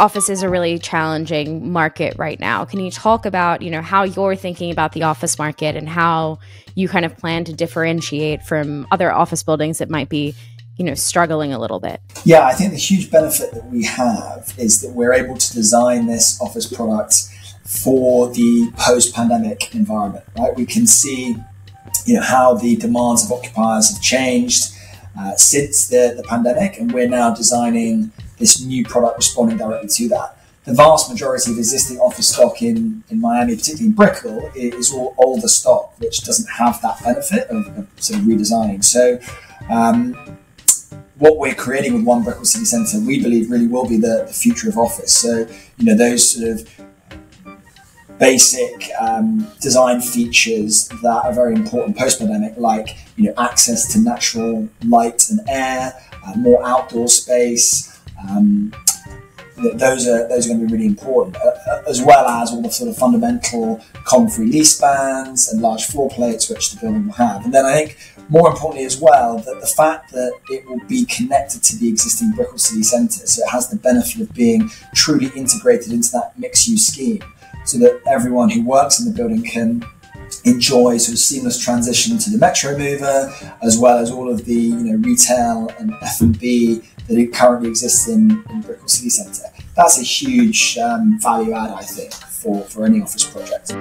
office is a really challenging market right now. Can you talk about, you know, how you're thinking about the office market and how you kind of plan to differentiate from other office buildings that might be, you know, struggling a little bit? Yeah, I think the huge benefit that we have is that we're able to design this office product for the post-pandemic environment, right? We can see, you know, how the demands of occupiers have changed uh, since the, the pandemic, and we're now designing this new product responding directly to that. The vast majority of existing office stock in, in Miami, particularly in Brickell, is all older stock, which doesn't have that benefit of, of sort of redesigning. So, um, what we're creating with One Brickell City Centre, we believe really will be the, the future of office. So, you know, those sort of basic um, design features that are very important post-pandemic, like you know access to natural light and air, uh, more outdoor space. Um, those are those are going to be really important, uh, uh, as well as all the sort of fundamental column-free lease bands and large floor plates which the building will have. And then I think more importantly as well that the fact that it will be connected to the existing Brickell City Centre, so it has the benefit of being truly integrated into that mixed-use scheme so that everyone who works in the building can enjoy sort of seamless transition to the Metromover, as well as all of the you know retail and F and B that currently exists in, in Brickell City Centre. That's a huge um, value add, I think, for, for any office project.